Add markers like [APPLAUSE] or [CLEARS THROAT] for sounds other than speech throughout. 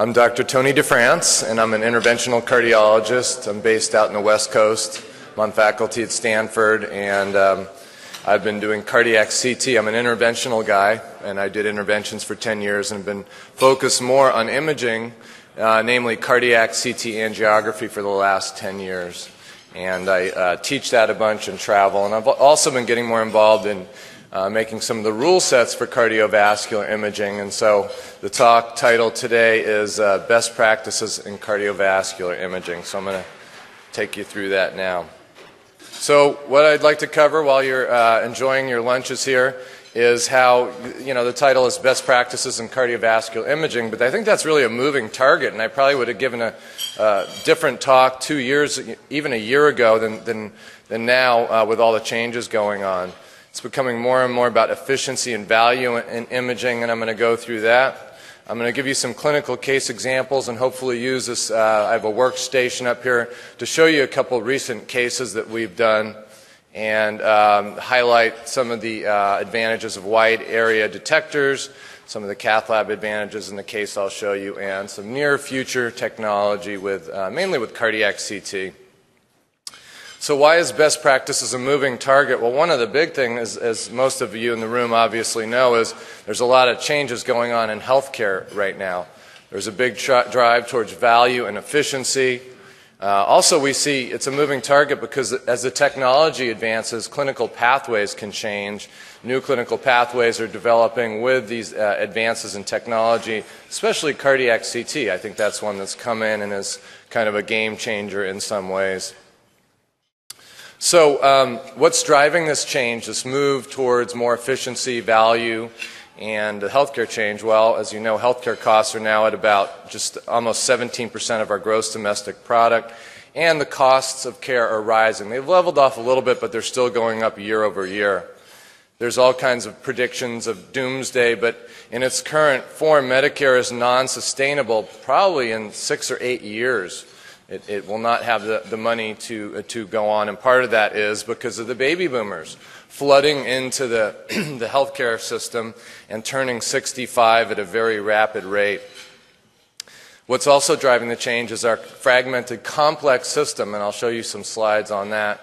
I'm Dr. Tony DeFrance, and I'm an interventional cardiologist. I'm based out in the West Coast. I'm on faculty at Stanford, and um, I've been doing cardiac CT. I'm an interventional guy, and I did interventions for 10 years and have been focused more on imaging, uh, namely cardiac CT angiography, for the last 10 years. And I uh, teach that a bunch and travel, and I've also been getting more involved in uh, making some of the rule sets for cardiovascular imaging. And so the talk title today is uh, Best Practices in Cardiovascular Imaging. So I'm going to take you through that now. So what I'd like to cover while you're uh, enjoying your lunches here is how, you know, the title is Best Practices in Cardiovascular Imaging, but I think that's really a moving target, and I probably would have given a different talk two years, even a year ago than, than, than now uh, with all the changes going on. It's becoming more and more about efficiency and value in imaging, and I'm going to go through that. I'm going to give you some clinical case examples and hopefully use this. Uh, I have a workstation up here to show you a couple recent cases that we've done and um, highlight some of the uh, advantages of wide area detectors, some of the cath lab advantages in the case I'll show you, and some near future technology with uh, mainly with cardiac CT. So why is best practices a moving target? Well, one of the big things, as most of you in the room obviously know, is there's a lot of changes going on in healthcare right now. There's a big drive towards value and efficiency. Uh, also, we see it's a moving target because as the technology advances, clinical pathways can change. New clinical pathways are developing with these uh, advances in technology, especially cardiac CT. I think that's one that's come in and is kind of a game changer in some ways. So, um, what's driving this change, this move towards more efficiency, value, and the healthcare change? Well, as you know, healthcare costs are now at about just almost 17% of our gross domestic product, and the costs of care are rising. They've leveled off a little bit, but they're still going up year over year. There's all kinds of predictions of doomsday, but in its current form, Medicare is non sustainable probably in six or eight years. It, it will not have the, the money to, uh, to go on, and part of that is because of the baby boomers flooding into the, [CLEARS THROAT] the healthcare system and turning 65 at a very rapid rate. What's also driving the change is our fragmented, complex system, and I'll show you some slides on that,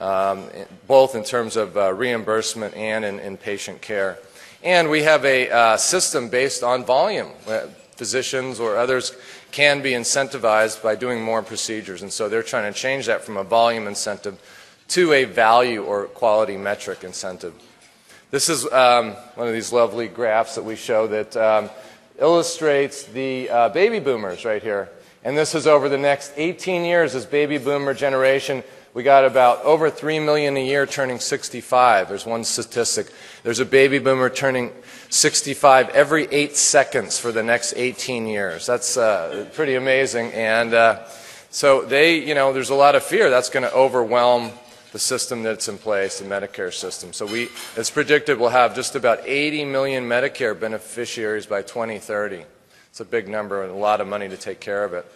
um, both in terms of uh, reimbursement and in, in, patient care. And we have a uh, system based on volume. Uh, physicians or others can be incentivized by doing more procedures. And so they're trying to change that from a volume incentive to a value or quality metric incentive. This is um, one of these lovely graphs that we show that um, illustrates the uh, baby boomers right here. And this is over the next 18 years as baby boomer generation we got about over 3 million a year turning 65. There's one statistic. There's a baby boomer turning 65 every eight seconds for the next 18 years. That's uh, pretty amazing. And uh, so they, you know, there's a lot of fear that's going to overwhelm the system that's in place, the Medicare system. So we, it's predicted we'll have just about 80 million Medicare beneficiaries by 2030. It's a big number and a lot of money to take care of it.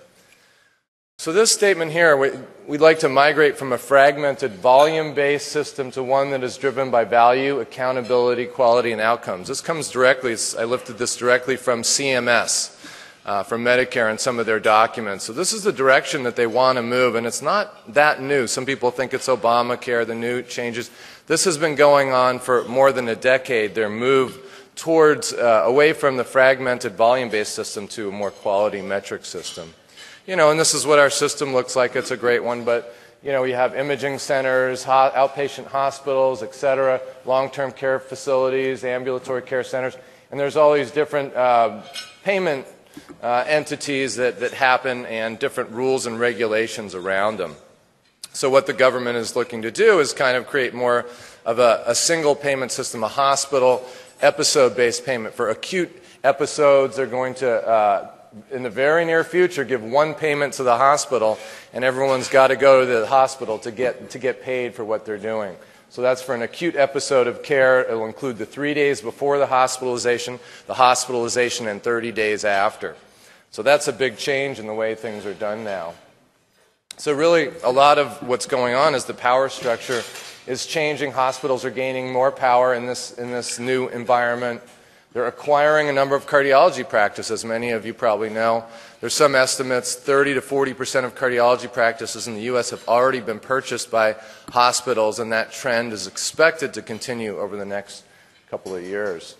So this statement here, we, would like to migrate from a fragmented volume-based system to one that is driven by value, accountability, quality, and outcomes. This comes directly, I lifted this directly from CMS, uh, from Medicare and some of their documents. So this is the direction that they want to move, and it's not that new. Some people think it's Obamacare, the new changes. This has been going on for more than a decade, their move towards, uh, away from the fragmented volume-based system to a more quality metric system you know, and this is what our system looks like. It's a great one, but you know, we have imaging centers, ho- outpatient hospitals, et cetera, long-term care facilities, ambulatory care centers, and there's all these different uh, payment uh, entities that, that happen and different rules and regulations around them. So what the government is looking to do is kind of create more of a, a single payment system, a hospital episode-based payment for acute episodes. They're going to uh, in the very near future give one payment to the hospital, and everyone's got to go to the hospital to get, to get paid for what they're doing. So that's for an acute episode of care. It will include the three days before the hospitalization, the hospitalization, and 30 days after. So that's a big change in the way things are done now. So, really, a lot of what's going on is the power structure is changing. Hospitals are gaining more power in this, in this new environment. They're acquiring a number of cardiology practices, many of you probably know. There's some estimates 30 to 40 percent of cardiology practices in the U.S. have already been purchased by hospitals, and that trend is expected to continue over the next couple of years.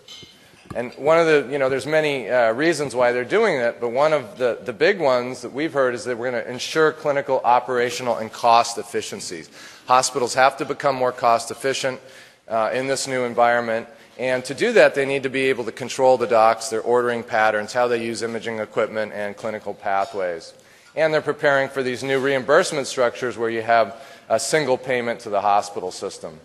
And one of the, you know, there's many uh, reasons why they're doing it, but one of the, the big ones that we've heard is that we're going to ensure clinical, operational, and cost efficiencies. Hospitals have to become more cost efficient uh, in this new environment. And to do that, they need to be able to control the docs, their ordering patterns, how they use imaging equipment, and clinical pathways. And they're preparing for these new reimbursement structures where you have a single payment to the hospital system.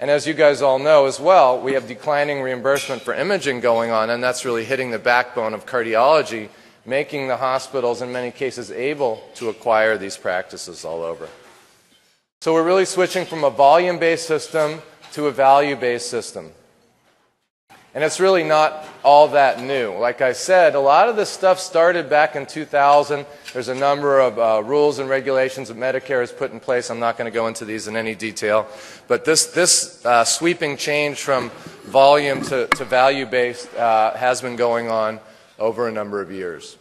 And as you guys all know as well, we have declining reimbursement for imaging going on, and that's really hitting the backbone of cardiology, making the hospitals in many cases able to acquire these practices all over. So we're really switching from a volume based system to a value based system. And it's really not all that new. Like I said, a lot of this stuff started back in 2000. There's a number of uh, rules and regulations that Medicare has put in place. I'm not going to go into these in any detail. But this, this uh, sweeping change from volume to, to value based uh, has been going on over a number of years.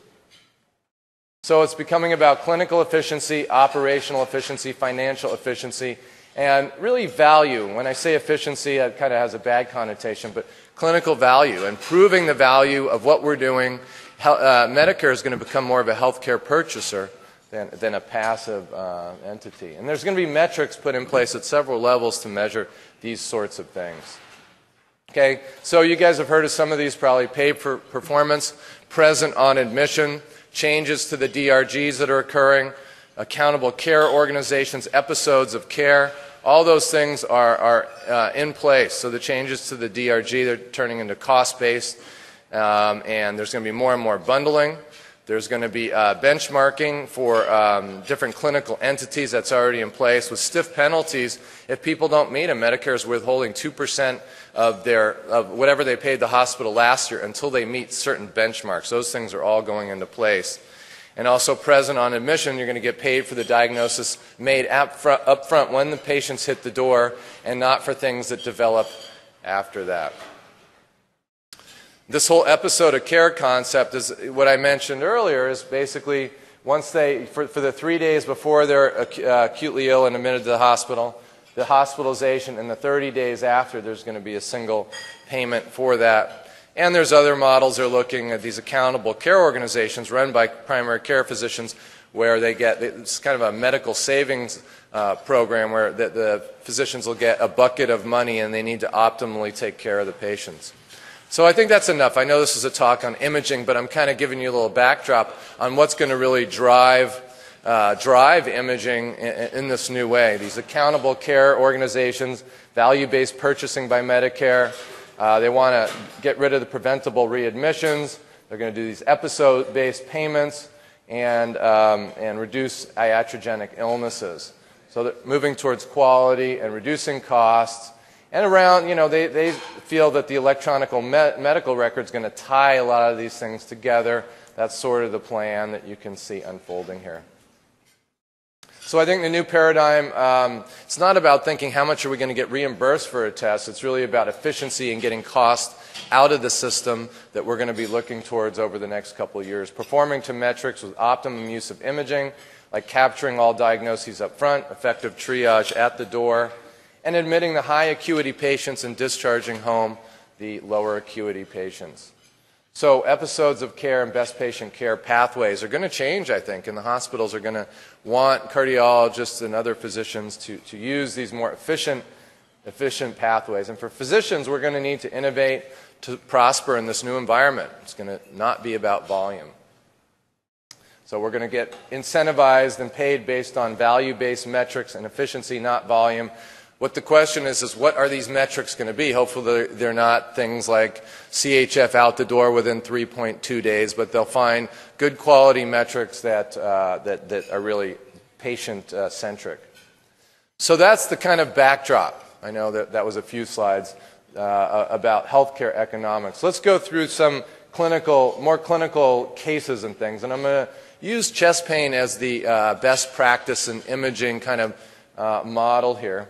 So it's becoming about clinical efficiency, operational efficiency, financial efficiency, and really value. When I say efficiency, it kind of has a bad connotation, but clinical value, improving the value of what we're doing. Uh, Medicare is going to become more of a healthcare purchaser than, than a passive uh, entity. And there's going to be metrics put in place at several levels to measure these sorts of things. Okay, so you guys have heard of some of these probably pay for performance, present on admission, changes to the DRGs that are occurring, accountable care organizations, episodes of care, all those things are, are uh, in place. So the changes to the DRG, they're turning into cost-based, um, and there's going to be more and more bundling. There's going to be uh, benchmarking for um, different clinical entities that's already in place with stiff penalties if people don't meet them. Medicare is withholding 2% of their of whatever they paid the hospital last year until they meet certain benchmarks. Those things are all going into place and also present on admission, you're going to get paid for the diagnosis made up front, when the patients hit the door and not for things that develop after that. This whole episode of care concept is what I mentioned earlier is basically once they, for, for the three days before they're uh, acutely ill and admitted to the hospital, the hospitalization, and the 30 days after, there's going to be a single payment for that and there's other models that are looking at these accountable care organizations run by primary care physicians where they get, it's kind of a medical savings uh, program where the, the physicians will get a bucket of money and they need to optimally take care of the patients. So I think that's enough. I know this is a talk on imaging, but I'm kind of giving you a little backdrop on what's going to really drive, uh, drive imaging in, in, this new way. These accountable care organizations, value-based purchasing by Medicare, uh, they want to get rid of the preventable readmissions. They're going to do these episode based payments and, um, and reduce iatrogenic illnesses. So they're moving towards quality and reducing costs. And around, you know, they, they feel that the electronic me- medical record is going to tie a lot of these things together. That's sort of the plan that you can see unfolding here. So I think the new paradigm, um, it's not about thinking how much are we going to get reimbursed for a test. It's really about efficiency and getting cost out of the system that we're going to be looking towards over the next couple of years. Performing to metrics with optimum use of imaging, like capturing all diagnoses up front, effective triage at the door, and admitting the high acuity patients and discharging home the lower acuity patients. So episodes of care and best patient care pathways are going to change, I think, and the hospitals are going to want cardiologists and other physicians to, to use these more efficient, efficient pathways. And for physicians, we're going to need to innovate to prosper in this new environment. It's going to not be about volume. So we're going to get incentivized and paid based on value-based metrics and efficiency, not volume. What the question is, is what are these metrics going to be? Hopefully they're, not things like CHF out the door within 3.2 days, but they'll find good quality metrics that, uh, that, that, are really patient uh, centric. So that's the kind of backdrop. I know that that was a few slides uh, about healthcare economics. Let's go through some clinical, more clinical cases and things. And I'm going to use chest pain as the uh, best practice in imaging kind of uh, model here.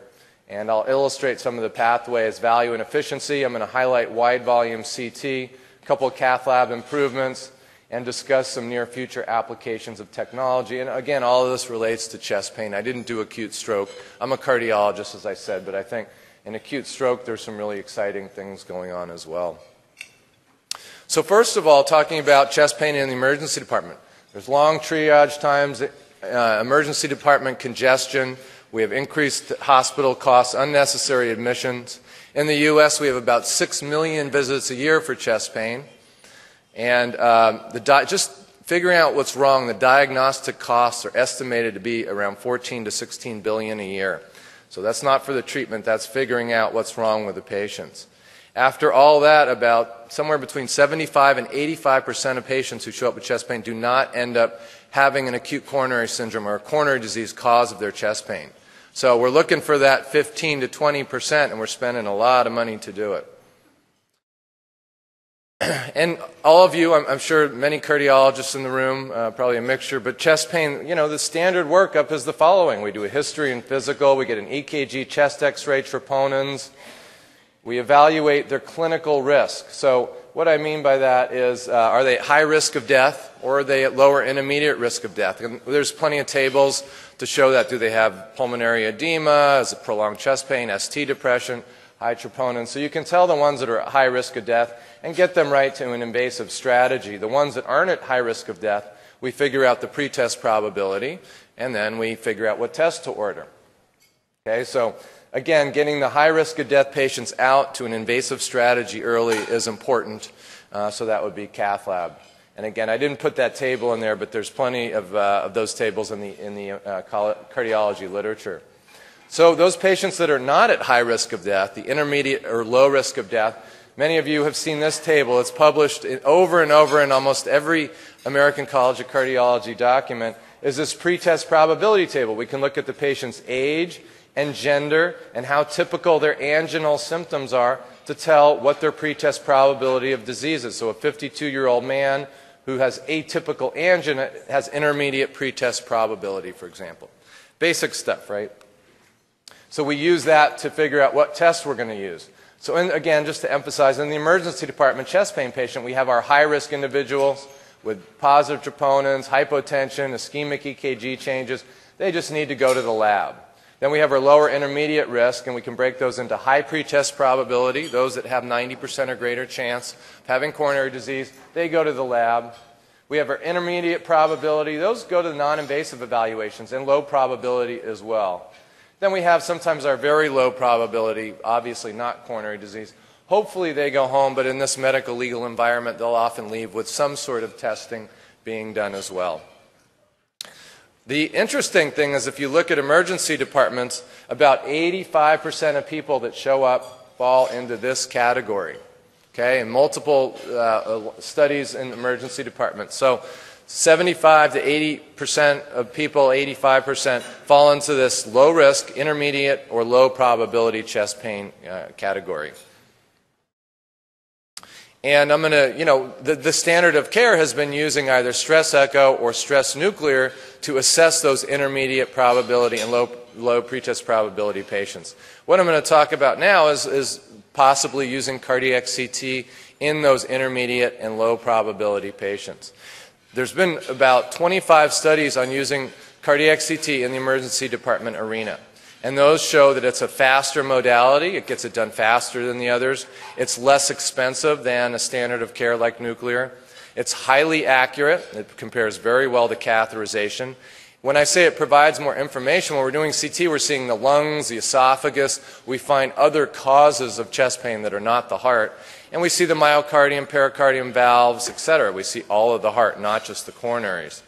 And I'll illustrate some of the pathways, value and efficiency. I'm going to highlight wide volume CT, a couple of cath lab improvements, and discuss some near future applications of technology. And again, all of this relates to chest pain. I didn't do acute stroke. I'm a cardiologist, as I said, but I think in acute stroke, there's some really exciting things going on as well. So, first of all, talking about chest pain in the emergency department. There's long triage times, uh, emergency department congestion. We have increased hospital costs, unnecessary admissions. In the U.S., we have about 6 million visits a year for chest pain. And um, just figuring out what's wrong, the diagnostic costs are estimated to be around 14 to 16 billion a year. So that's not for the treatment, that's figuring out what's wrong with the patients. After all that, about somewhere between 75 and 85 percent of patients who show up with chest pain do not end up having an acute coronary syndrome or a coronary disease cause of their chest pain. So we're looking for that 15 to 20 percent, and we're spending a lot of money to do it. [CLEARS THROAT] and all of you, I'm, I'm, sure many cardiologists in the room, uh, probably a mixture, but chest pain, you know, the standard workup is the following. We do a history and physical, we get an EKG, chest x-ray, troponins, we evaluate their clinical risk. So what I mean by that is, uh, are they at high risk of death or are they at lower intermediate risk of death? And there's plenty of tables to show that. Do they have pulmonary edema? Is it prolonged chest pain? ST depression? High troponin? So you can tell the ones that are at high risk of death and get them right to an invasive strategy. The ones that aren't at high risk of death, we figure out the pretest probability, and then we figure out what test to order. Okay, so again, getting the high risk of death patients out to an invasive strategy early is important. Uh, so that would be cath lab. And again, I didn't put that table in there, but there's plenty of, uh, of those tables in the, in the uh, cardiology literature. So those patients that are not at high risk of death, the intermediate or low risk of death, Many of you have seen this table. It's published over and over in almost every American College of Cardiology document. Is this pretest probability table? We can look at the patient's age and gender and how typical their anginal symptoms are to tell what their pretest probability of disease is. So a 52 year old man who has atypical angina has intermediate pretest probability, for example. Basic stuff, right? So we use that to figure out what test we're going to use. So, in, again, just to emphasize, in the emergency department chest pain patient, we have our high risk individuals with positive troponins, hypotension, ischemic EKG changes. They just need to go to the lab. Then we have our lower intermediate risk, and we can break those into high pretest probability, those that have 90% or greater chance of having coronary disease, they go to the lab. We have our intermediate probability, those go to the non invasive evaluations, and low probability as well. Then we have sometimes our very low probability, obviously not coronary disease. Hopefully they go home, but in this medical legal environment, they'll often leave with some sort of testing being done as well. The interesting thing is if you look at emergency departments, about 85% of people that show up fall into this category. Okay, in multiple uh, studies in emergency departments. So 75 to 80 percent of people, 85 percent, fall into this low risk, intermediate, or low probability chest pain uh, category. And I'm going to, you know, the, the standard of care has been using either stress echo or stress nuclear to assess those intermediate probability and low, low pretest probability patients. What I'm going to talk about now is, is possibly using cardiac CT in those intermediate and low probability patients. There's been about 25 studies on using cardiac CT in the emergency department arena. And those show that it's a faster modality. It gets it done faster than the others. It's less expensive than a standard of care like nuclear. It's highly accurate. It compares very well to catheterization. When I say it provides more information, when we're doing CT, we're seeing the lungs, the esophagus. We find other causes of chest pain that are not the heart. And we see the myocardium, pericardium valves, et cetera. We see all of the heart, not just the coronaries.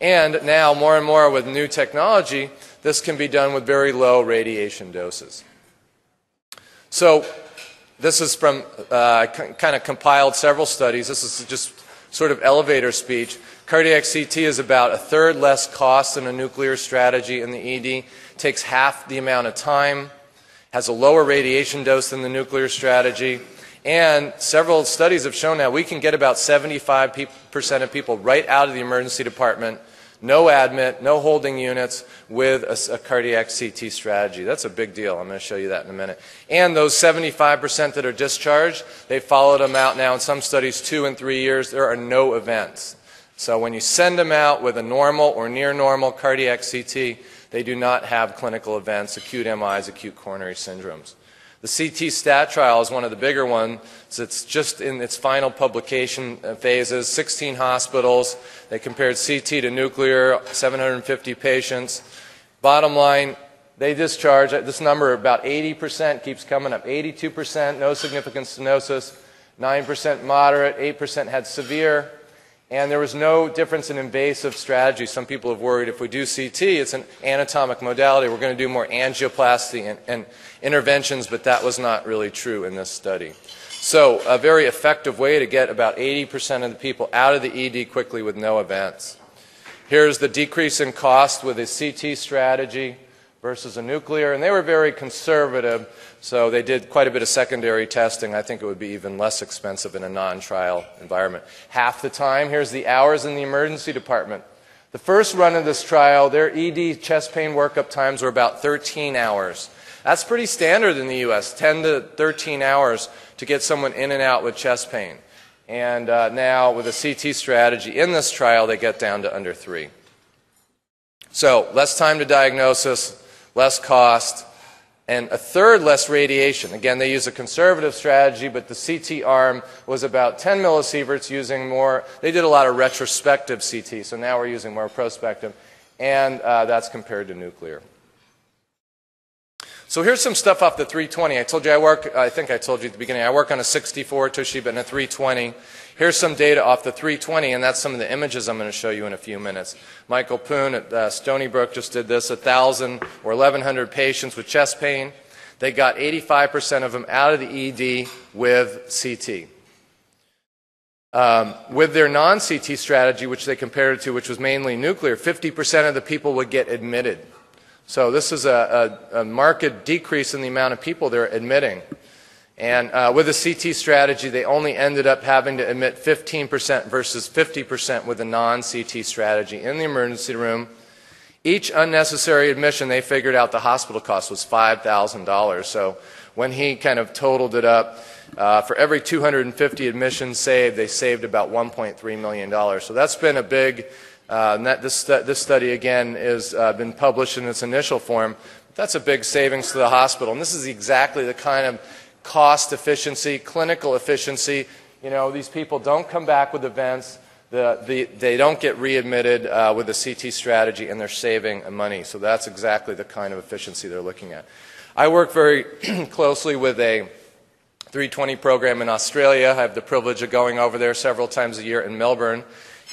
And now, more and more with new technology, this can be done with very low radiation doses. So, this is from uh, kind of compiled several studies. This is just sort of elevator speech. Cardiac CT is about a third less cost than a nuclear strategy in the ED, takes half the amount of time, has a lower radiation dose than the nuclear strategy, and several studies have shown that we can get about 75% of people right out of the emergency department, no admit, no holding units with a, a, cardiac CT strategy. That's a big deal. I'm going to show you that in a minute. And those 75% that are discharged, they followed them out now in some studies two and three years. There are no events. So when you send them out with a normal or near normal cardiac CT, they do not have clinical events, acute MIs, acute coronary syndromes. The CT STAT trial is one of the bigger ones. It's just in its final publication uh, phases. 16 hospitals. They compared CT to nuclear, 750 patients. Bottom line, they discharge, uh, this number about 80% keeps coming up. 82%, no significant stenosis. 9% moderate, 8% had severe. And there was no difference in invasive strategy. Some people have worried if we do CT, it's an anatomic modality. We're going to do more angioplasty and, and interventions, but that was not really true in this study. So, a very effective way to get about 80% of the people out of the ED quickly with no events. Here's the decrease in cost with a CT strategy versus a nuclear, and they were very conservative, so they did quite a bit of secondary testing. I think it would be even less expensive in a non trial environment. Half the time, here's the hours in the emergency department. The first run of this trial, their ED chest pain workup times were about 13 hours. That's pretty standard in the US, 10 to 13 hours to get someone in and out with chest pain. And uh, now, with a CT strategy in this trial, they get down to under three. So, less time to diagnosis, less cost, and a third less radiation. Again, they use a conservative strategy, but the CT arm was about 10 millisieverts using more. They did a lot of retrospective CT, so now we're using more prospective, and uh, that's compared to nuclear. So here's some stuff off the 320. I told you I work, I think I told you at the beginning, I work on a 64 Toshiba and a 320. Here's some data off the 320, and that's some of the images I'm going to show you in a few minutes. Michael Poon at uh, Stony Brook just did this, 1,000 or 1,100 patients with chest pain. They got 85% of them out of the ED with CT. Um, with their non CT strategy, which they compared it to, which was mainly nuclear, 50% of the people would get admitted. So this is a, a, a marked decrease in the amount of people they're admitting. And uh, with a CT strategy, they only ended up having to admit 15% versus 50% with a non CT strategy in the emergency room. Each unnecessary admission, they figured out the hospital cost was $5,000. So when he kind of totaled it up, uh, for every 250 admissions saved, they saved about $1.3 million. So that's been a big uh, that, this, this study, again, has uh, been published in its initial form. That's a big savings to the hospital. And this is exactly the kind of cost efficiency, clinical efficiency. You know, these people don't come back with events. The, the, they don't get readmitted uh, with a CT strategy, and they're saving money. So that's exactly the kind of efficiency they're looking at. I work very [CLEARS THROAT] closely with a 320 program in Australia. I have the privilege of going over there several times a year in Melbourne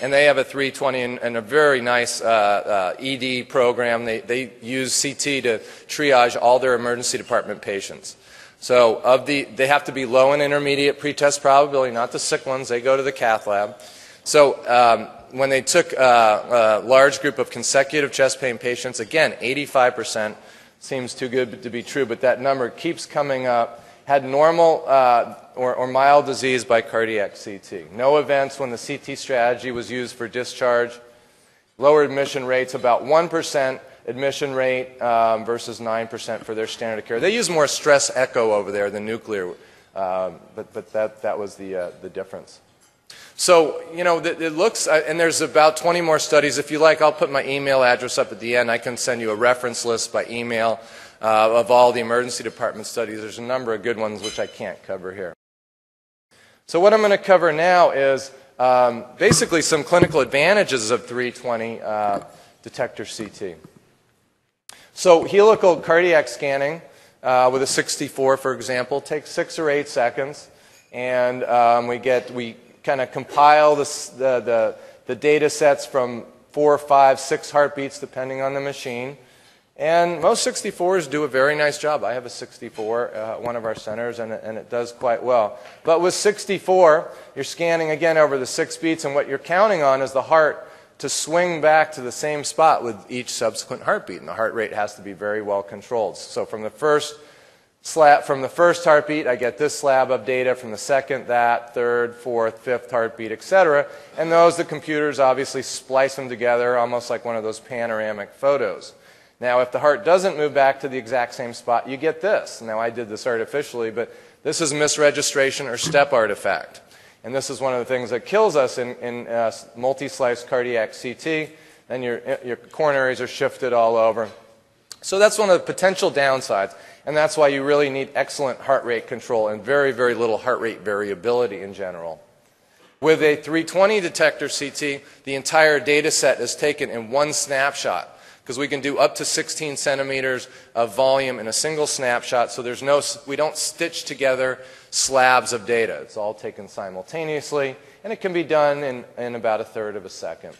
and they have a 320 and, a very nice uh, uh, ED program. They, they use CT to triage all their emergency department patients. So of the, they have to be low and intermediate pretest probability, not the sick ones. They go to the cath lab. So um, when they took uh, a large group of consecutive chest pain patients, again, 85% seems too good to be true, but that number keeps coming up had normal uh, or, or, mild disease by cardiac CT. No events when the CT strategy was used for discharge. Lower admission rates, about 1% admission rate um, versus 9% for their standard of care. They use more stress echo over there than nuclear, uh, but, but that, that was the, uh, the difference. So, you know, it looks, uh, and there's about 20 more studies. If you like, I'll put my email address up at the end. I can send you a reference list by email uh, of all the emergency department studies. There's a number of good ones which I can't cover here. So, what I'm going to cover now is um, basically some clinical advantages of 320 uh, detector CT. So, helical cardiac scanning uh, with a 64, for example, takes six or eight seconds, and um, we get we kind of compile the, the, the data sets from four, five, six heartbeats, depending on the machine. And most 64s do a very nice job. I have a 64 uh, one of our centers, and it, and it does quite well. But with 64, you're scanning again over the six beats, and what you're counting on is the heart to swing back to the same spot with each subsequent heartbeat. And the heart rate has to be very well controlled. So from the first slab from the first heartbeat, I get this slab of data from the second, that, third, fourth, fifth heartbeat, etc. And those, the computers obviously splice them together almost like one of those panoramic photos. Now, if the heart doesn't move back to the exact same spot, you get this. Now, I did this artificially, but this is misregistration or step artifact. And this is one of the things that kills us in, in uh, multi-slice cardiac CT. Then your, your coronaries are shifted all over. So that's one of the potential downsides. And that's why you really need excellent heart rate control and very, very little heart rate variability in general. With a 320 detector CT, the entire data set is taken in one snapshot because we can do up to 16 centimeters of volume in a single snapshot, so there's no, we don't stitch together slabs of data. It's all taken simultaneously, and it can be done in, in about a third of a second.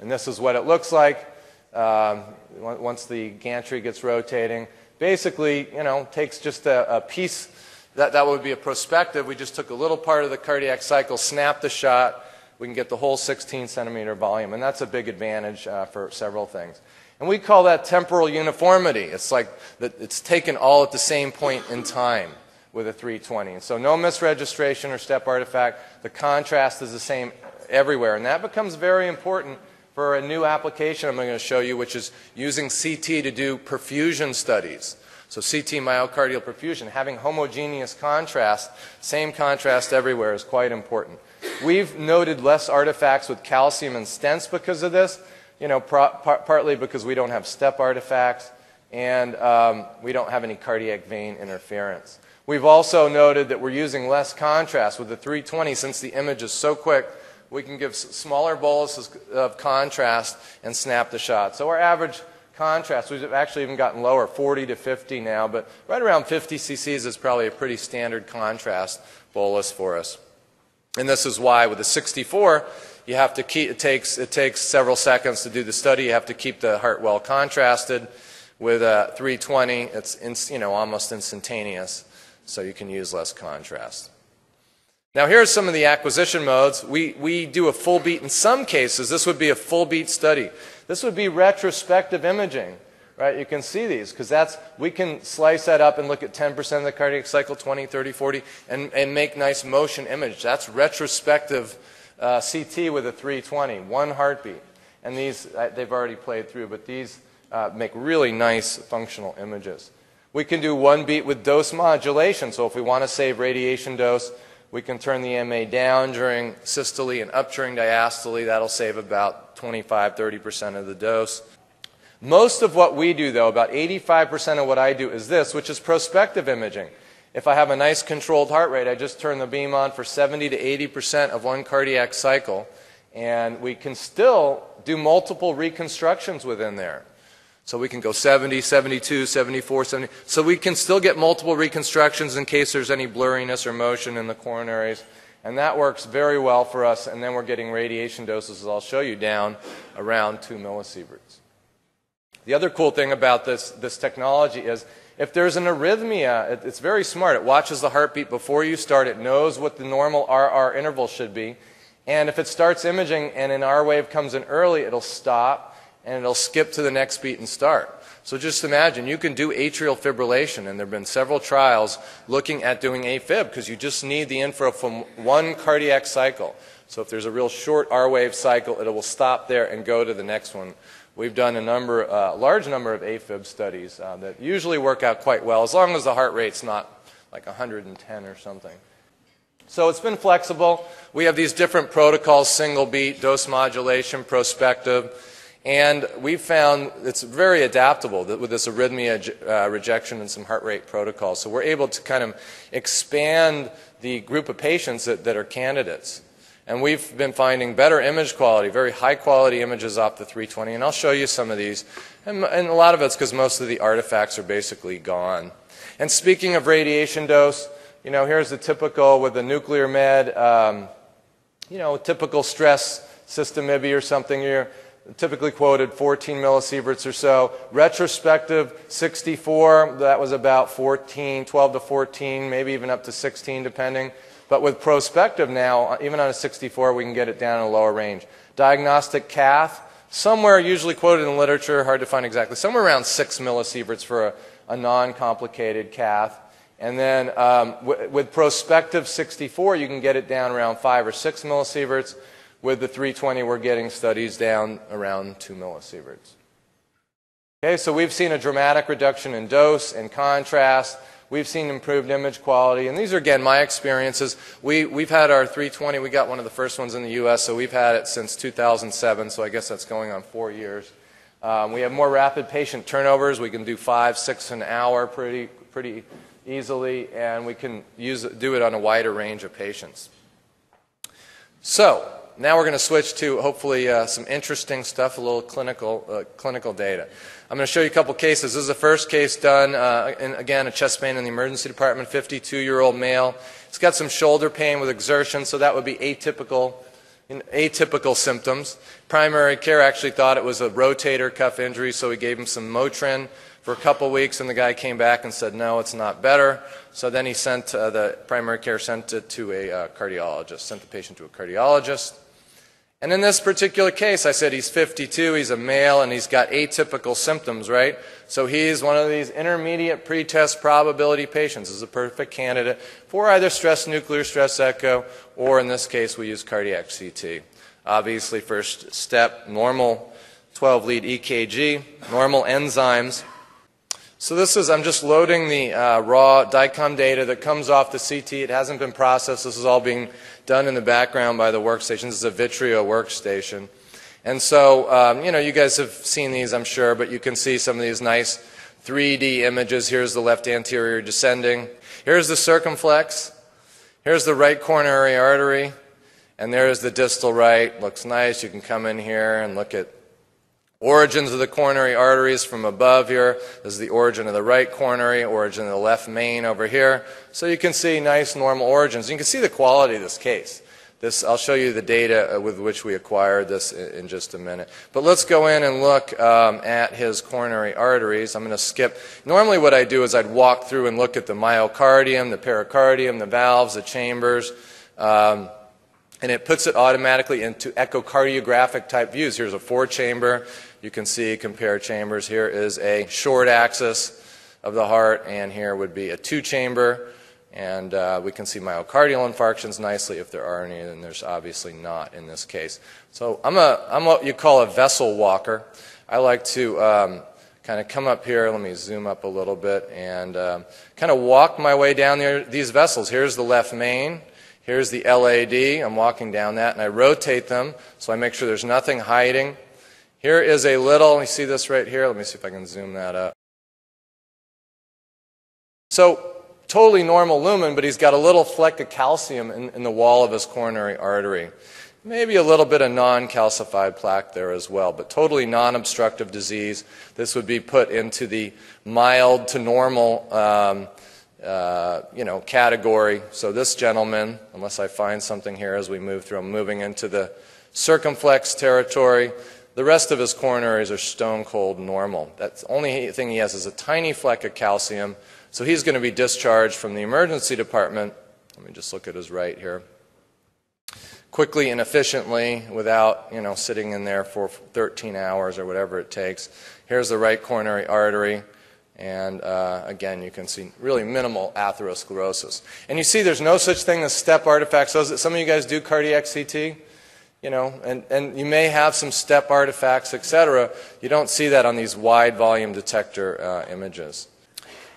And this is what it looks like um, once the gantry gets rotating basically, you know, takes just a, a piece that, that would be a prospective. We just took a little part of the cardiac cycle, snapped the shot. We can get the whole 16 centimeter volume, and that's a big advantage uh, for several things. And we call that temporal uniformity. It's like that it's taken all at the same point in time with a 320. And So no misregistration or step artifact. The contrast is the same everywhere, and that becomes very important for a new application I'm going to show you, which is using CT to do perfusion studies. So CT myocardial perfusion, having homogeneous contrast, same contrast everywhere is quite important. We've noted less artifacts with calcium and stents because of this, you know, par partly because we don't have step artifacts and um, we don't have any cardiac vein interference. We've also noted that we're using less contrast with the 320 since the image is so quick we can give smaller boluses of contrast and snap the shot. So our average contrast, we've actually even gotten lower, 40 to 50 now, but right around 50 cc's is probably a pretty standard contrast bolus for us. And this is why with the 64, you have to keep, it takes, it takes several seconds to do the study. You have to keep the heart well contrasted. With a 320, it's in, you know, almost instantaneous, so you can use less contrast. Now, here are some of the acquisition modes. We, we do a full beat. In some cases, this would be a full beat study. This would be retrospective imaging, right? You can see these because that's, we can slice that up and look at 10% of the cardiac cycle, 20, 30, 40, and, and make nice motion image. That's retrospective uh, CT with a 320, one heartbeat. And these, uh, they've already played through, but these uh, make really nice functional images. We can do one beat with dose modulation. So if we want to save radiation dose, we can turn the MA down during systole and up during diastole. That'll save about 25, 30% of the dose. Most of what we do, though, about 85% of what I do is this, which is prospective imaging. If I have a nice controlled heart rate, I just turn the beam on for 70 to 80% of one cardiac cycle, and we can still do multiple reconstructions within there. So we can go 70, 72, 74, 70. So we can still get multiple reconstructions in case there's any blurriness or motion in the coronaries. And that works very well for us. And then we're getting radiation doses, as I'll show you, down around 2 millisieverts. The other cool thing about this, this technology is if there's an arrhythmia, it, it's very smart. It watches the heartbeat before you start. It knows what the normal RR interval should be. And if it starts imaging and an R wave comes in early, it'll stop and it'll skip to the next beat and start. So just imagine you can do atrial fibrillation, and there have been several trials looking at doing AFib because you just need the info from one cardiac cycle. So if there's a real short R wave cycle, it will stop there and go to the next one. We've done a number, uh, large number of AFib studies uh, that usually work out quite well, as long as the heart rate's not like 110 or something. So it's been flexible. We have these different protocols: single beat, dose modulation, prospective. And we've found it's very adaptable with this arrhythmia uh, rejection and some heart rate protocols. So we're able to kind of expand the group of patients that, that are candidates. And we've been finding better image quality, very high quality images off the 320. And I'll show you some of these. And, and a lot of it's because most of the artifacts are basically gone. And speaking of radiation dose, you know, here's the typical with the nuclear med, um, you know, typical stress sestamibi or something. You're typically quoted 14 millisieverts or so. Retrospective 64, that was about 14, 12 to 14, maybe even up to 16 depending. But with prospective now, even on a 64, we can get it down in a lower range. Diagnostic cath, somewhere usually quoted in the literature, hard to find exactly, somewhere around 6 millisieverts for a, a non-complicated cath. And then um, with prospective 64, you can get it down around 5 or 6 millisieverts. With the 320, we're getting studies down around 2 millisieverts. Okay, so we've seen a dramatic reduction in dose and contrast. We've seen improved image quality. And these are, again, my experiences. We, we've had our 320. We got one of the first ones in the U.S., so we've had it since 2007, so I guess that's going on four years. Um, we have more rapid patient turnovers. We can do five, six an hour pretty, pretty easily, and we can use, do it on a wider range of patients. So, now we're going to switch to hopefully uh, some interesting stuff, a little clinical, uh, clinical data. I'm going to show you a couple cases. This is the first case done, uh, in, again, a chest pain in the emergency department, 52-year-old male. He's got some shoulder pain with exertion, so that would be atypical, atypical symptoms. Primary care actually thought it was a rotator cuff injury, so we gave him some Motrin for a couple weeks, and the guy came back and said, no, it's not better. So then he sent, uh, the primary care sent it to a uh, cardiologist, sent the patient to a cardiologist. And in this particular case, I said he's 52, he's a male, and he's got atypical symptoms, right? So he's one of these intermediate pretest probability patients. Is a perfect candidate for either stress nuclear stress echo, or in this case, we use cardiac CT. Obviously, first step, normal 12 lead EKG, normal enzymes. So this is, I'm just loading the uh, raw DICOM data that comes off the CT. It hasn't been processed. This is all being done in the background by the workstation. This is a Vitrea workstation. And so, um, you know, you guys have seen these, I'm sure, but you can see some of these nice 3D images. Here's the left anterior descending. Here's the circumflex. Here's the right coronary artery. And there's the distal right. Looks nice. You can come in here and look at Origins of the coronary arteries from above here. This is the origin of the right coronary, origin of the left main over here. So you can see nice normal origins. You can see the quality of this case. This, I'll show you the data uh, with which we acquired this in, just a minute. But let's go in and look um, at his coronary arteries. I'm going to skip. Normally what I do is I'd walk through and look at the myocardium, the pericardium, the valves, the chambers. Um, and it puts it automatically into echocardiographic type views. Here's a four chamber. You can see compare chambers. Here is a short axis of the heart, and here would be a two chamber. And uh, we can see myocardial infarctions nicely if there are any, and there's obviously not in this case. So I'm, a, I'm what you call a vessel walker. I like to um, kind of come up here. Let me zoom up a little bit and um, kind of walk my way down these vessels. Here's the left main. Here's the LAD. I'm walking down that, and I rotate them so I make sure there's nothing hiding. Here is a little, you see this right here? Let me see if I can zoom that up. So, totally normal lumen, but he's got a little fleck of calcium in, in the wall of his coronary artery. Maybe a little bit of non calcified plaque there as well, but totally non obstructive disease. This would be put into the mild to normal um, uh, you know, category. So this gentleman, unless I find something here as we move through, I'm moving into the circumflex territory. The rest of his coronaries are stone cold normal. That's the only thing he has is a tiny fleck of calcium. So he's going to be discharged from the emergency department. Let me just look at his right here. Quickly and efficiently without, you know, sitting in there for 13 hours or whatever it takes. Here's the right coronary artery. And uh, again, you can see really minimal atherosclerosis. And you see there's no such thing as step artifacts. Some of you guys do cardiac CT you know, and, and you may have some step artifacts, etc. You don't see that on these wide volume detector uh, images.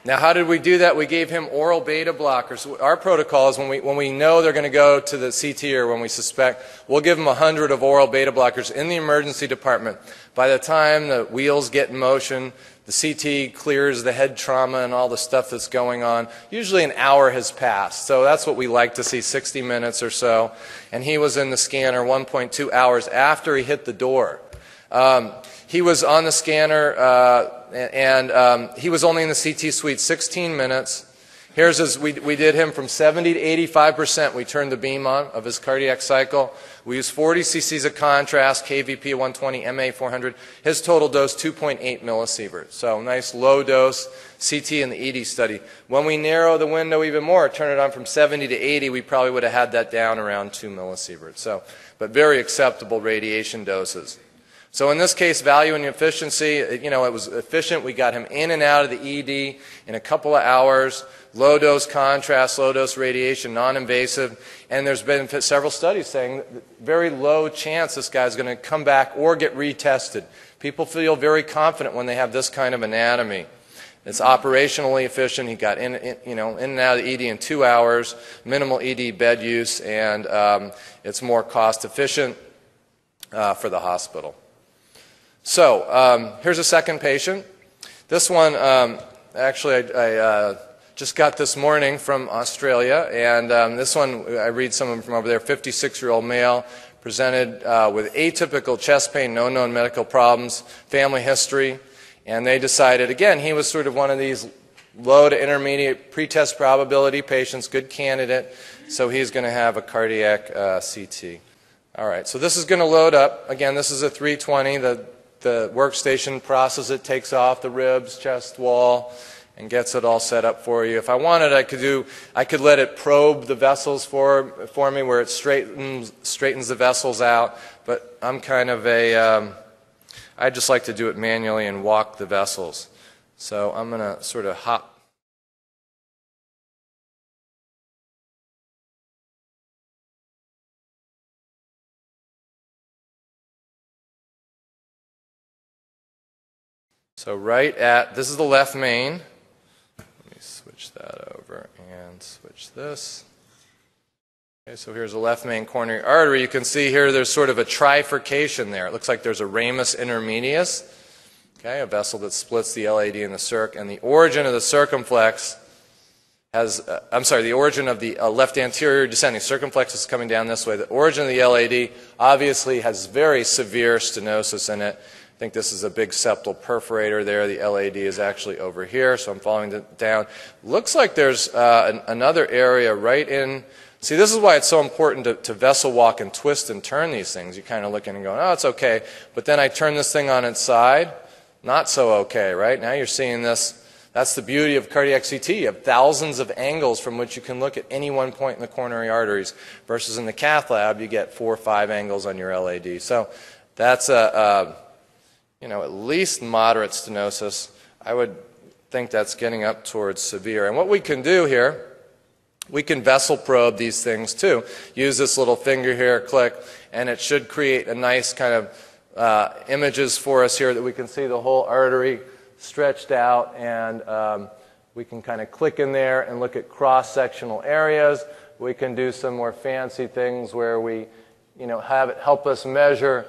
Now, how did we do that? We gave him oral beta blockers. Our protocol is when we, when we know they're going to go to the CT or when we suspect, we'll give them 100 of oral beta blockers in the emergency department. By the time the wheels get in motion, the CT clears the head trauma and all the stuff that's going on. Usually an hour has passed. So that's what we like to see, 60 minutes or so. And he was in the scanner 1.2 hours after he hit the door. Um, he was on the scanner uh, and um, he was only in the CT suite 16 minutes. Here's his, we, we did him from 70 to 85%. We turned the beam on of his cardiac cycle. We used 40 cc's of contrast, KVP 120, MA 400. His total dose, 2.8 millisieverts. So nice low dose CT in the ED study. When we narrow the window even more, turn it on from 70 to 80, we probably would have had that down around 2 millisieverts. So, but very acceptable radiation doses. So in this case, value and efficiency, you know, it was efficient. We got him in and out of the ED in a couple of hours. Low dose contrast, low dose radiation, non-invasive. And there's been several studies saying very low chance this guy's going to come back or get retested. People feel very confident when they have this kind of anatomy. It's operationally efficient. He got in, in, you know, in and out of the ED in two hours, minimal ED bed use, and um, it's more cost efficient uh, for the hospital. So um, here's a second patient. This one, um, actually, I, I uh, just got this morning from Australia, and um, this one, I read some of them from over there, 56-year-old male, presented uh, with atypical chest pain, no known medical problems, family history, and they decided, again, he was sort of one of these low to intermediate pretest probability patients, good candidate, so he's going to have a cardiac uh, CT. All right, so this is going to load up. Again, this is a 320. The the workstation processes it, takes off the ribs, chest wall, and gets it all set up for you. If I wanted, I could do, I could let it probe the vessels for, for me where it straightens, straightens the vessels out, but I'm kind of a, um, I just like to do it manually and walk the vessels. So I'm going to sort of hop So right at, this is the left main. Let me switch that over and switch this. Okay, so here's the left main coronary artery. You can see here there's sort of a trifurcation there. It looks like there's a ramus intermedius, okay, a vessel that splits the LAD and the circ, and the origin of the circumflex has, uh, I'm sorry, the origin of the uh, left anterior descending circumflex is coming down this way. The origin of the LAD obviously has very severe stenosis in it. I think this is a big septal perforator there. The LAD is actually over here, so I'm following it down. Looks like there's uh, an, another area right in. See, this is why it's so important to, to, vessel walk and twist and turn these things. You're kind of look in and go, oh, it's okay. But then I turn this thing on its side. Not so okay, right? Now you're seeing this. That's the beauty of cardiac CT. You have thousands of angles from which you can look at any one point in the coronary arteries, versus in the cath lab, you get four or five angles on your LAD. So that's a. a you know, at least moderate stenosis. I would think that's getting up towards severe. And what we can do here, we can vessel probe these things too. Use this little finger here, click, and it should create a nice kind of uh, images for us here that we can see the whole artery stretched out and um, we can kind of click in there and look at cross-sectional areas. We can do some more fancy things where we, you know, have it help us measure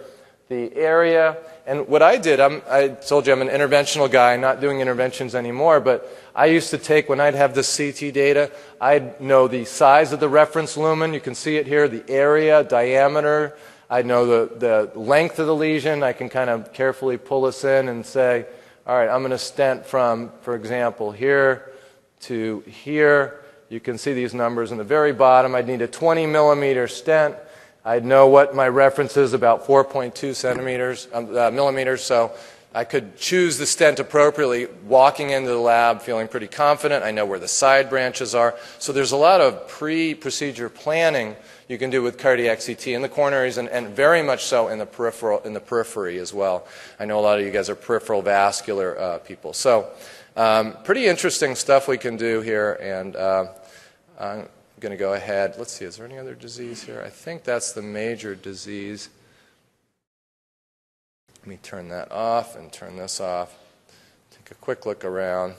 the area. And what I did, I'm, i told you I'm an interventional guy, not doing interventions anymore, but I used to take, when I'd have the CT data, I'd know the size of the reference lumen. You can see it here, the area, diameter. I know the, the length of the lesion. I can kind of carefully pull this in and say, all right, I'm going to stent from, for example, here to here. You can see these numbers in the very bottom. I'd need a 20 millimeter stent. I'd know what my reference is about 4.2 centimeters, um, uh, millimeters, so I could choose the stent appropriately walking into the lab feeling pretty confident. I know where the side branches are. So there's a lot of pre-procedure planning you can do with cardiac CT in the coronaries and, and, very much so in the peripheral in the periphery as well. I know a lot of you guys are peripheral vascular uh, people. So um, pretty interesting stuff we can do here and uh, I'm going to go ahead. Let's see, is there any other disease here? I think that's the major disease. Let me turn that off and turn this off. Take a quick look around.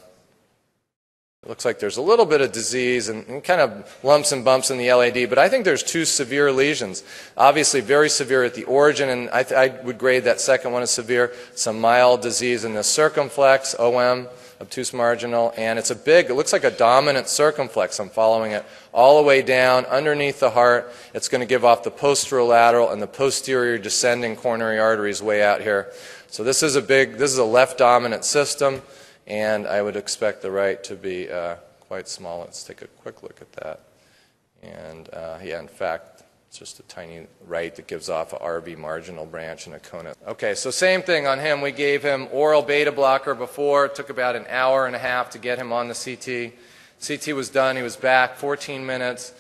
It looks like there's a little bit of disease and, and, kind of lumps and bumps in the LAD, but I think there's two severe lesions. Obviously, very severe at the origin, and I, I would grade that second one as severe. Some mild disease in the circumflex, OM obtuse marginal, and it's a big, it looks like a dominant circumflex. I'm following it all the way down underneath the heart. It's going to give off the posterolateral and the posterior descending coronary arteries way out here. So this is a big, this is a left dominant system, and I would expect the right to be uh, quite small. Let's take a quick look at that. And uh, yeah, in fact, just a tiny right that gives off a RV marginal branch and a conus. Okay, so same thing on him. We gave him oral beta blocker before. It took about an hour and a half to get him on the CT. CT was done. He was back 14 minutes.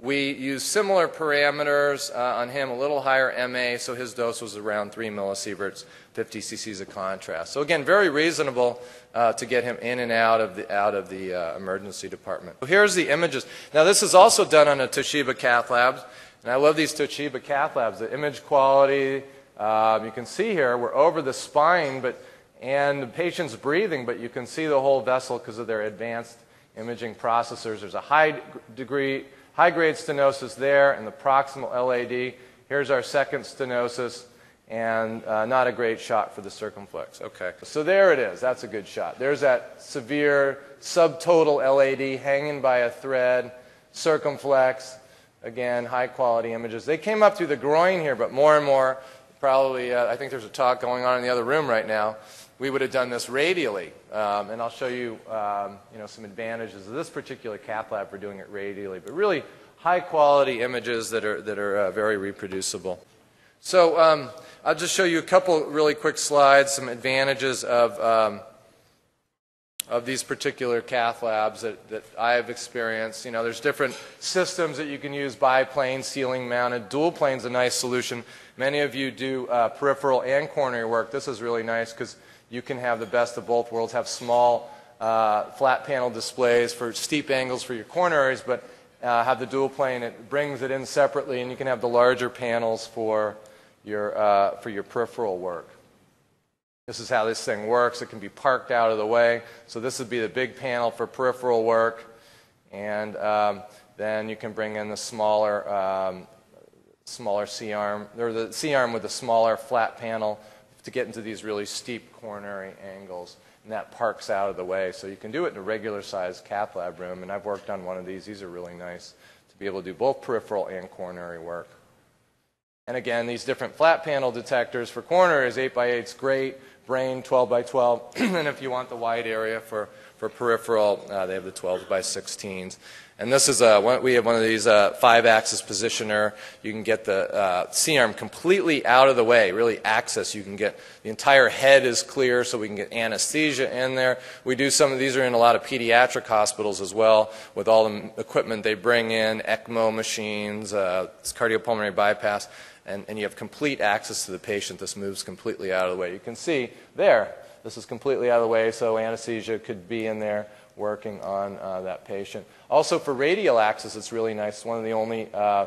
we used similar parameters uh, on him, a little higher MA, so his dose was around 3 millisieverts, 50 cc's of contrast. So again, very reasonable uh, to get him in and out of the, out of the uh, emergency department. So here's the images. Now this is also done on a Toshiba cath lab, and I love these Toshiba cath labs. The image quality, um, you can see here, we're over the spine, but and the patient's breathing, but you can see the whole vessel because of their advanced imaging processors. There's a high degree high-grade stenosis there and the proximal LAD. Here's our second stenosis, and uh, not a great shot for the circumflex. Okay, so there it is. That's a good shot. There's that severe subtotal LAD hanging by a thread, circumflex. Again, high-quality images. They came up through the groin here, but more and more, probably, uh, I think there's a talk going on in the other room right now we would have done this radially. Um, and I'll show you, um, you know, some advantages of this particular cath lab for doing it radially. But really high quality images that are, that are uh, very reproducible. So um, I'll just show you a couple really quick slides, some advantages of, um, of these particular cath labs that, that I have experienced. You know, there's different systems that you can use, biplane, ceiling mounted. Dual plane's a nice solution. Many of you do uh, peripheral and coronary work. This is really nice because you can have the best of both worlds, have small uh, flat panel displays for steep angles for your coronaries, but uh, have the dual plane. It brings it in separately, and you can have the larger panels for your, uh, for your peripheral work. This is how this thing works. It can be parked out of the way. So this would be the big panel for peripheral work. And um, then you can bring in the smaller, um, smaller C-arm, or the C-arm with the smaller flat panel to get into these really steep coronary angles. And that parks out of the way. So you can do it in a regular sized cath lab room. And I've worked on one of these. These are really nice to be able to do both peripheral and coronary work. And again, these different flat panel detectors for coronaries, 8 by 8 is great. Brain, 12 by 12. [CLEARS THROAT] and if you want the wide area for, for peripheral, uh, they have the 12 by 16s. And this is a, we have one of these uh, five-axis positioner. You can get the uh, C-arm completely out of the way, really access. You can get the entire head is clear, so we can get anesthesia in there. We do some of these are in a lot of pediatric hospitals as well, with all the equipment they bring in, ECMO machines, uh, cardiopulmonary bypass, and, and you have complete access to the patient. This moves completely out of the way. You can see there, this is completely out of the way, so anesthesia could be in there working on uh, that patient. Also for radial access, it's really nice. It's one of the only uh,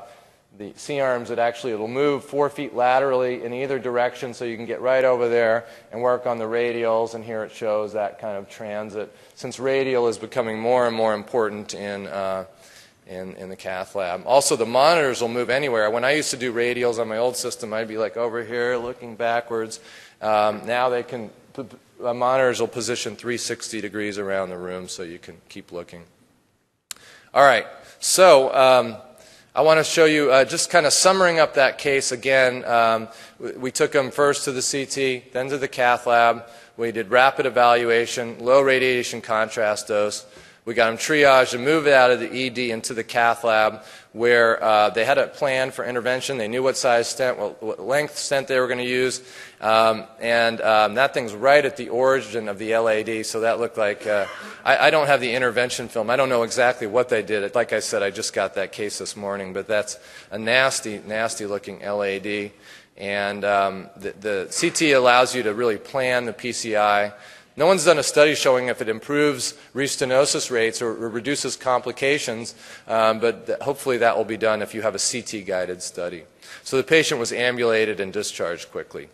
the C-arms that actually it'll move four feet laterally in either direction so you can get right over there and work on the radials and here it shows that kind of transit since radial is becoming more and more important in, uh, in, in the cath lab. Also the monitors will move anywhere. When I used to do radials on my old system I'd be like over here looking backwards. Um, now they can the monitors will position 360 degrees around the room so you can keep looking. All right, so um, I want to show you uh, just kind of summing up that case again. Um, we, we, took them first to the CT, then to the cath lab. We did rapid evaluation, low radiation contrast dose. We got them triaged and moved out of the ED into the cath lab where uh, they had a plan for intervention. They knew what size stent, what, what length stent they were going to use. Um, and um, that thing's right at the origin of the LAD, so that looked like uh, I, I, don't have the intervention film. I don't know exactly what they did. Like I said, I just got that case this morning, but that's a nasty, nasty looking LAD. And um, the, the CT allows you to really plan the PCI. No one's done a study showing if it improves restenosis rates or, reduces complications, um, but th hopefully that will be done if you have a CT-guided study. So the patient was ambulated and discharged quickly.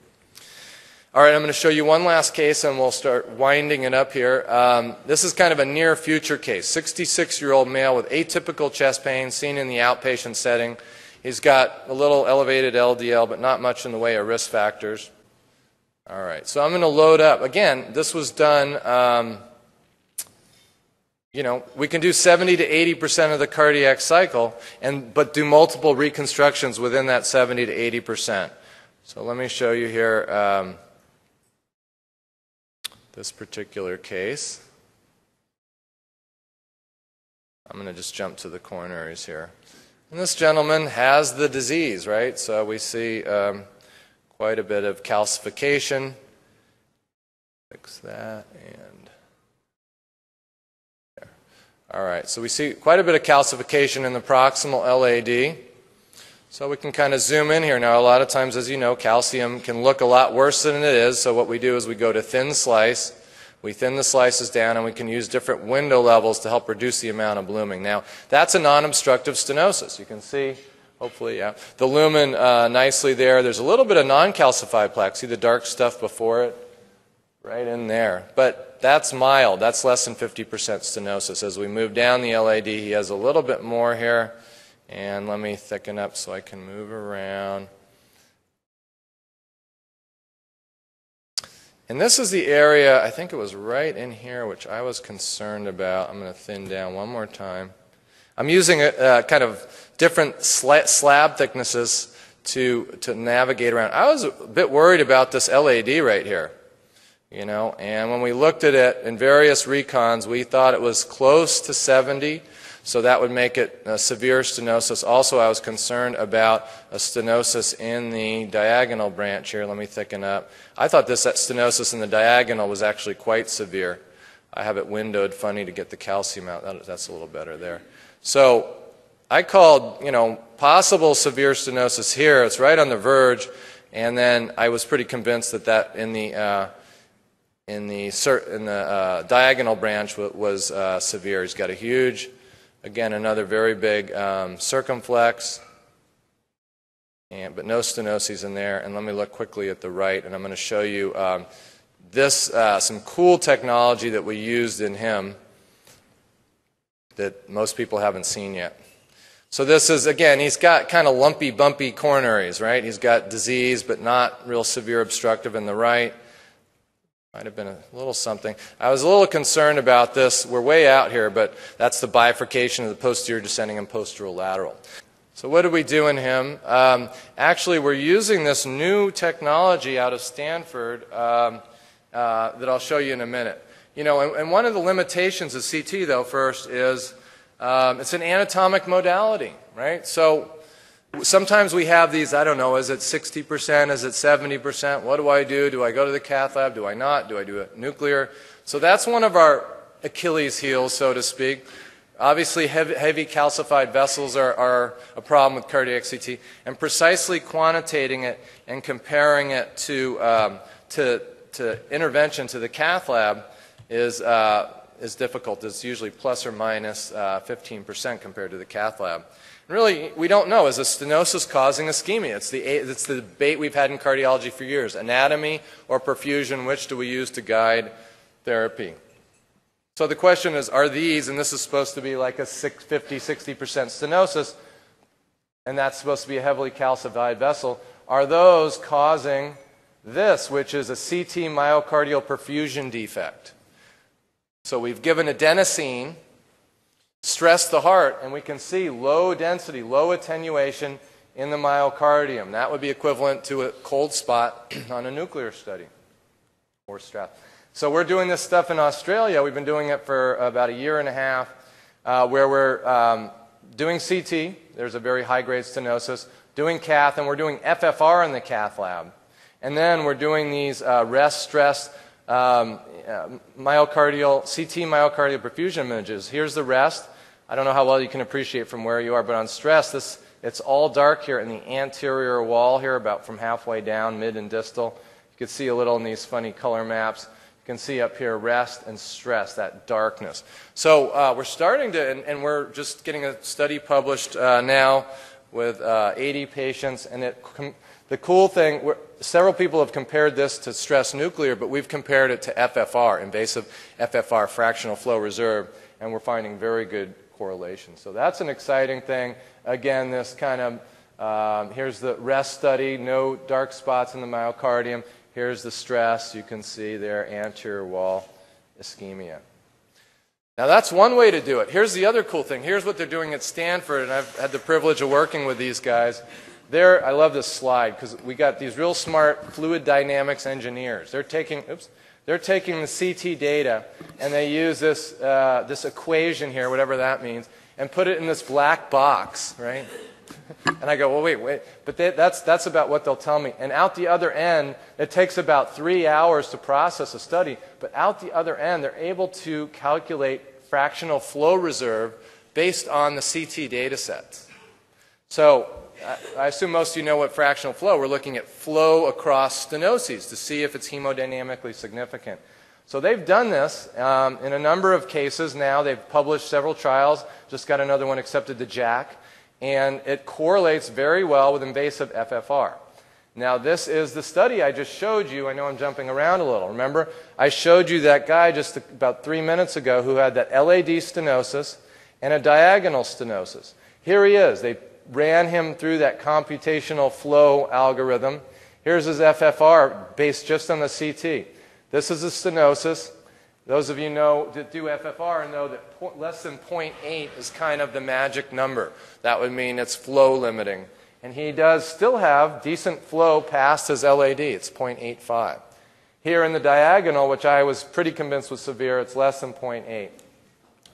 All right, I'm going to show you one last case and we'll start winding it up here. Um, this is kind of a near future case. 66 year old male with atypical chest pain seen in the outpatient setting. He's got a little elevated LDL, but not much in the way of risk factors. All right, so I'm going to load up. Again, this was done, um, you know, we can do 70 to 80% of the cardiac cycle, and, but do multiple reconstructions within that 70 to 80%. So let me show you here um, this particular case. I'm going to just jump to the coronaries here. And this gentleman has the disease, right? So we see um, quite a bit of calcification. Fix that and there. All right, so we see quite a bit of calcification in the proximal LAD. So we can kind of zoom in here. Now, a lot of times, as you know, calcium can look a lot worse than it is. So what we do is we go to thin slice. We thin the slices down, and we can use different window levels to help reduce the amount of blooming. Now, that's a non-obstructive stenosis. You can see, hopefully, yeah, the lumen uh, nicely there. There's a little bit of non-calcified plaque. See the dark stuff before it? Right in there. But that's mild. That's less than 50% stenosis. As we move down the LAD, he has a little bit more here. And let me thicken up so I can move around. And this is the area, I think it was right in here, which I was concerned about. I'm going to thin down one more time. I'm using a, kind of different sla slab thicknesses to, to navigate around. I was a bit worried about this LAD right here. You know, and when we looked at it in various recons, we thought it was close to 70. So that would make it a severe stenosis. Also, I was concerned about a stenosis in the diagonal branch here. Let me thicken up. I thought this stenosis in the diagonal was actually quite severe. I have it windowed funny to get the calcium out. That, that's a little better there. So I called, you know, possible severe stenosis here. It's right on the verge. And then I was pretty convinced that that in the uh, in the in the uh, diagonal branch was uh, severe. He's got a huge Again, another very big um, circumflex, and, but no stenoses in there. And let me look quickly at the right, and I'm going to show you um, this, uh, some cool technology that we used in him that most people haven't seen yet. So this is, again, he's got kind of lumpy, bumpy coronaries, right? He's got disease, but not real severe obstructive in the right. Might have been a little something. I was a little concerned about this. We're way out here, but that's the bifurcation of the posterior descending and posterior lateral. So what do we do in him? Um, actually, we're using this new technology out of Stanford um, uh, that I'll show you in a minute. You know, and, and, one of the limitations of CT, though, first is um, it's an anatomic modality, right? So Sometimes we have these, I don't know, is it 60%? Is it 70%? What do I do? Do I go to the cath lab? Do I not? Do I do a nuclear? So that's one of our Achilles heels, so to speak. Obviously, heavy, heavy calcified vessels are, are, a problem with cardiac CT, and precisely quantitating it and comparing it to, um, to, to, intervention to the cath lab is, uh, is difficult. It's usually plus or minus, uh, 15% compared to the cath lab. Really, we don't know. Is a stenosis causing ischemia? It's the, it's the debate we've had in cardiology for years. Anatomy or perfusion, which do we use to guide therapy? So the question is, are these, and this is supposed to be like a 50, 60% stenosis, and that's supposed to be a heavily calcified vessel, are those causing this, which is a CT myocardial perfusion defect? So we've given adenosine stress the heart, and we can see low density, low attenuation in the myocardium. That would be equivalent to a cold spot [CLEARS THROAT] on a nuclear study or stress. So we're doing this stuff in Australia. We've been doing it for about a year and a half, uh, where we're um, doing CT. There's a very high grade stenosis. Doing cath, and we're doing FFR in the cath lab. And then we're doing these uh, rest stress um, myocardial, CT myocardial perfusion images. Here's the rest. I don't know how well you can appreciate from where you are, but on stress, this, it's all dark here in the anterior wall here, about from halfway down, mid and distal. You can see a little in these funny color maps. You can see up here rest and stress, that darkness. So uh, we're starting to, and, and, we're just getting a study published uh, now with uh, 80 patients, and it, the cool thing, several people have compared this to stress nuclear, but we've compared it to FFR, invasive FFR, fractional flow reserve, and we're finding very good correlation. So that's an exciting thing. Again, this kind of um, here's the rest study, no dark spots in the myocardium. Here's the stress. You can see there, anterior wall ischemia. Now, that's one way to do it. Here's the other cool thing. Here's what they're doing at Stanford, and I've had the privilege of working with these guys. There, I love this slide because we got these real smart fluid dynamics engineers. They're taking, oops, they're taking the CT data and they use this, uh, this equation here, whatever that means, and put it in this black box, right? [LAUGHS] and I go, well, wait, wait. But they, that's, that's about what they'll tell me. And out the other end, it takes about three hours to process a study, but out the other end, they're able to calculate fractional flow reserve based on the CT data sets. So I assume most of you know what fractional flow. We're looking at flow across stenoses to see if it's hemodynamically significant. So they've done this um, in a number of cases now. They've published several trials, just got another one accepted to JACC, and it correlates very well with invasive FFR. Now, this is the study I just showed you. I know I'm jumping around a little. Remember, I showed you that guy just about three minutes ago who had that LAD stenosis and a diagonal stenosis. Here he is. They ran him through that computational flow algorithm. Here's his FFR based just on the CT. This is a stenosis. Those of you know that do FFR know that less than 0.8 is kind of the magic number. That would mean it's flow limiting. And he does still have decent flow past his LAD. It's 0.85. Here in the diagonal, which I was pretty convinced was severe, it's less than 0.8.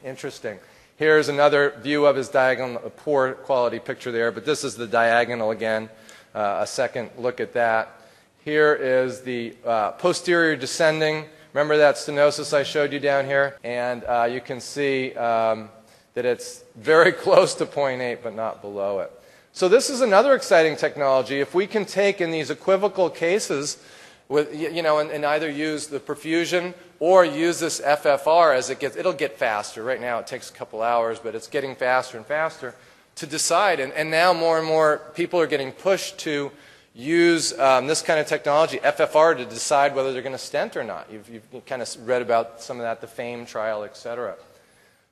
Interesting. Here's another view of his diagonal, a poor quality picture there, but this is the diagonal again. Uh, a second look at that. Here is the uh, posterior descending. Remember that stenosis I showed you down here? And uh, you can see um, that it's very [LAUGHS] close to 0.8, but not below it. So this is another exciting technology. If we can take in these equivocal cases, with, you know, and, and, either use the perfusion or use this FFR as it gets, it'll get faster. Right now it takes a couple hours, but it's getting faster and faster to decide. And, and now more and more people are getting pushed to use um, this kind of technology, FFR, to decide whether they're going to stent or not. You've, you've, kind of read about some of that, the FAME trial, et cetera.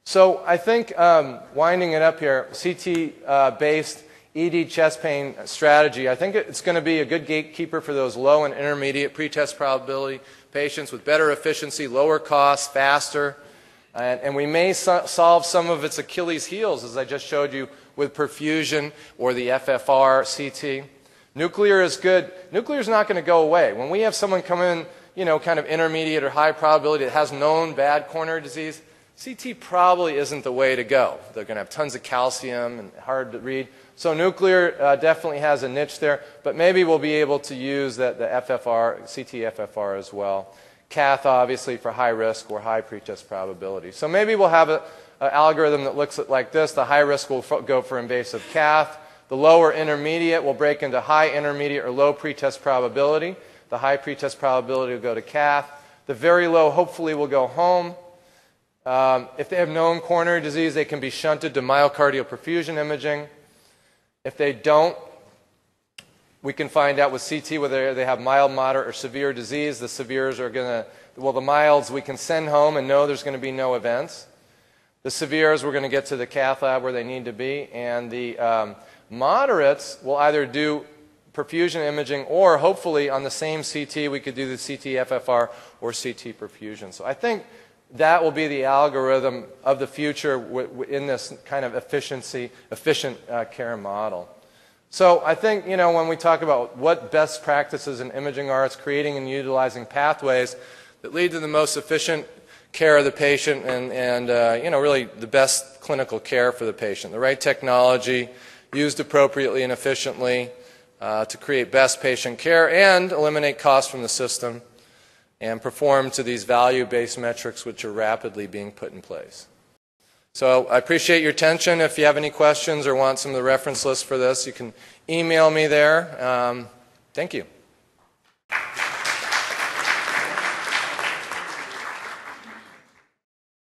So I think um, winding it up here, CT-based uh, ED chest pain strategy, I think it's going to be a good gatekeeper for those low and intermediate pretest probability patients with better efficiency, lower costs, faster. And, and we may so solve some of its Achilles heels, as I just showed you, with perfusion or the FFR CT. Nuclear is good. Nuclear is not going to go away. When we have someone come in, you know, kind of intermediate or high probability that has known bad coronary disease, CT probably isn't the way to go. They're going to have tons of calcium and hard to read. So nuclear uh, definitely has a niche there, but maybe we'll be able to use that, the FFR, CT FFR as well. Cath, obviously, for high risk or high pretest probability. So maybe we'll have an algorithm that looks at like this. The high risk will go for invasive cath. The lower intermediate will break into high intermediate or low pretest probability. The high pretest probability will go to cath. The very low, hopefully, will go home. Um, if they have known coronary disease, they can be shunted to myocardial perfusion imaging. If they don't, we can find out with CT whether they have mild, moderate, or severe disease. The severes are going to, well, the milds we can send home and know there's going to be no events. The severes, we're going to get to the cath lab where they need to be. And the um, moderates will either do perfusion imaging or hopefully on the same CT we could do the CT FFR or CT perfusion. So I think that will be the algorithm of the future in this kind of efficiency, efficient uh, care model. So I think, you know, when we talk about what best practices in imaging are, it's creating and utilizing pathways that lead to the most efficient care of the patient and, and uh, you know, really the best clinical care for the patient. The right technology used appropriately and efficiently uh, to create best patient care and eliminate costs from the system and perform to these value based metrics which are rapidly being put in place. So I appreciate your attention. If you have any questions or want some of the reference list for this, you can email me there. Um, thank you.